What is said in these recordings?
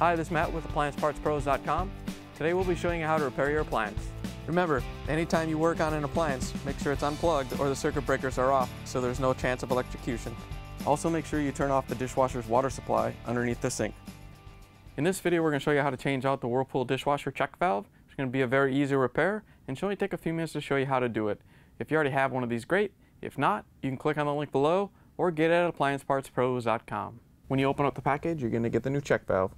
Hi, this is Matt with AppliancePartsPros.com. Today we'll be showing you how to repair your appliance. Remember, anytime you work on an appliance, make sure it's unplugged or the circuit breakers are off so there's no chance of electrocution. Also make sure you turn off the dishwasher's water supply underneath the sink. In this video we're going to show you how to change out the Whirlpool dishwasher check valve. It's going to be a very easy repair and should only take a few minutes to show you how to do it. If you already have one of these, great. If not, you can click on the link below or get it at AppliancePartsPros.com. When you open up the package, you're going to get the new check valve.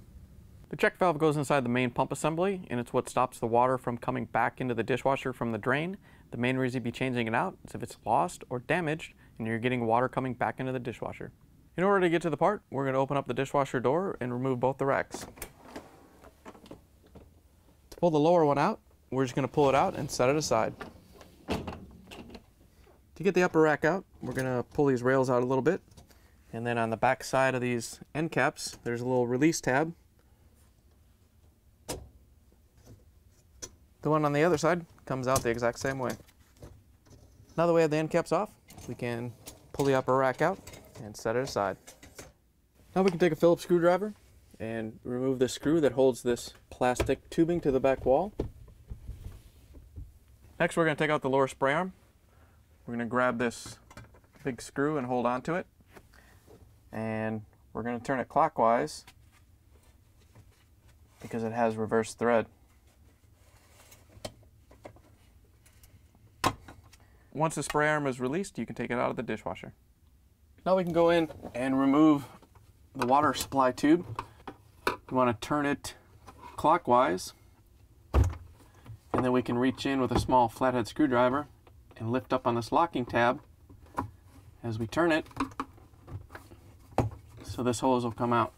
The check valve goes inside the main pump assembly and it's what stops the water from coming back into the dishwasher from the drain. The main reason you'd be changing it out is if it's lost or damaged and you're getting water coming back into the dishwasher. In order to get to the part, we're going to open up the dishwasher door and remove both the racks. To pull the lower one out, we're just going to pull it out and set it aside. To get the upper rack out, we're going to pull these rails out a little bit. And then on the back side of these end caps, there's a little release tab The one on the other side comes out the exact same way. Now that we have the end caps off, we can pull the upper rack out and set it aside. Now we can take a Phillips screwdriver and remove the screw that holds this plastic tubing to the back wall. Next we're going to take out the lower spray arm. We're going to grab this big screw and hold onto it. And we're going to turn it clockwise because it has reverse thread. Once the spray arm is released, you can take it out of the dishwasher. Now we can go in and remove the water supply tube. You want to turn it clockwise and then we can reach in with a small flathead screwdriver and lift up on this locking tab as we turn it so this hose will come out.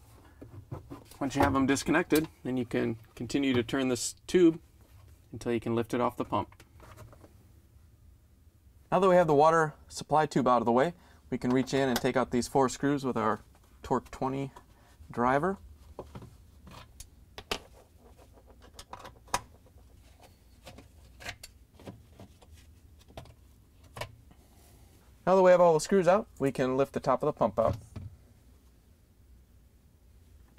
Once you have them disconnected, then you can continue to turn this tube until you can lift it off the pump. Now that we have the water supply tube out of the way, we can reach in and take out these four screws with our Torx 20 driver. Now that we have all the screws out, we can lift the top of the pump out.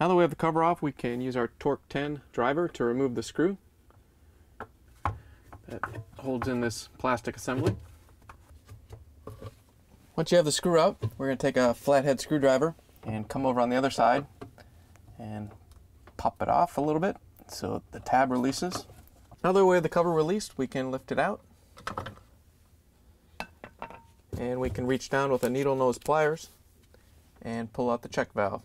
Now that we have the cover off, we can use our Torx 10 driver to remove the screw that holds in this plastic assembly. Once you have the screw out, we're going to take a flathead screwdriver and come over on the other side and pop it off a little bit so the tab releases. We have the cover released, we can lift it out and we can reach down with a needle nose pliers and pull out the check valve.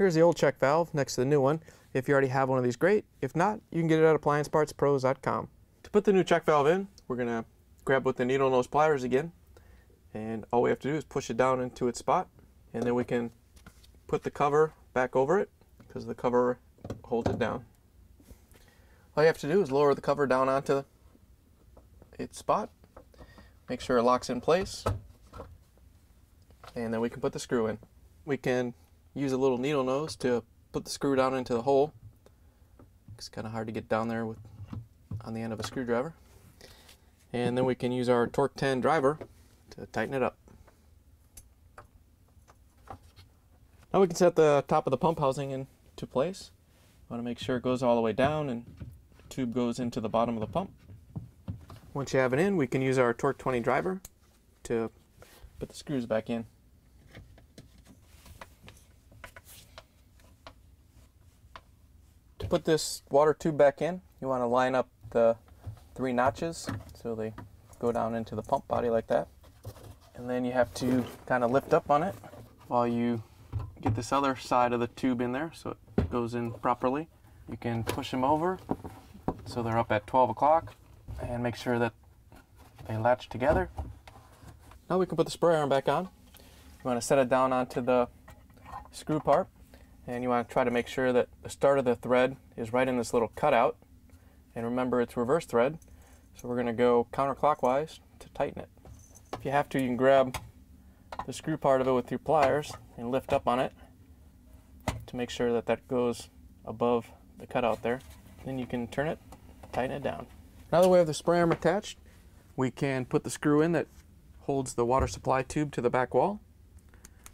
Here's the old check valve next to the new one. If you already have one of these, great. If not, you can get it at appliancepartspros.com. To put the new check valve in, we're going to grab with the needle nose pliers again. And all we have to do is push it down into its spot. And then we can put the cover back over it because the cover holds it down. All you have to do is lower the cover down onto its spot. Make sure it locks in place. And then we can put the screw in. We can use a little needle nose to put the screw down into the hole. It's kind of hard to get down there with on the end of a screwdriver. And then we can use our Torx 10 driver to tighten it up. Now we can set the top of the pump housing into place. Want to make sure it goes all the way down and the tube goes into the bottom of the pump. Once you have it in, we can use our Torx 20 driver to put the screws back in. Put this water tube back in, you want to line up the three notches so they go down into the pump body like that. And then you have to kind of lift up on it while you get this other side of the tube in there so it goes in properly. You can push them over so they're up at 12 o'clock and make sure that they latch together. Now we can put the spray arm back on. You want to set it down onto the screw part and you want to try to make sure that the start of the thread is right in this little cutout and remember it's reverse thread so we're going to go counterclockwise to tighten it. If you have to you can grab the screw part of it with your pliers and lift up on it to make sure that that goes above the cutout there. Then you can turn it, tighten it down. Now that we have the spray arm attached, we can put the screw in that holds the water supply tube to the back wall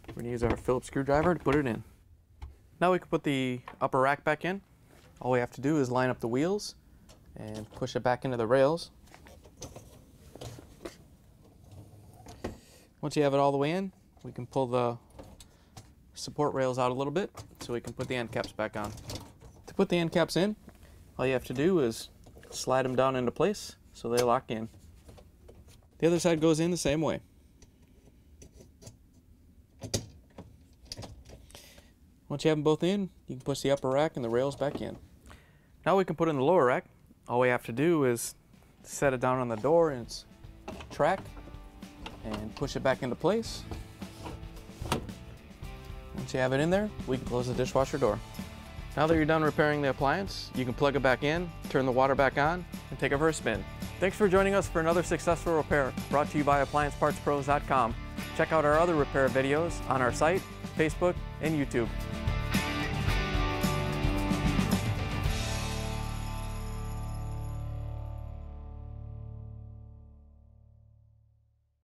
We're gonna use our Phillips screwdriver to put it in. Now we can put the upper rack back in. All we have to do is line up the wheels and push it back into the rails. Once you have it all the way in, we can pull the support rails out a little bit so we can put the end caps back on. To put the end caps in, all you have to do is slide them down into place so they lock in. The other side goes in the same way. Once you have them both in, you can push the upper rack and the rails back in. Now we can put in the lower rack. All we have to do is set it down on the door and its track and push it back into place. Once you have it in there, we can close the dishwasher door. Now that you're done repairing the appliance, you can plug it back in, turn the water back on, and take it for a spin. Thanks for joining us for another successful repair brought to you by AppliancePartsPros.com. Check out our other repair videos on our site, Facebook, and YouTube.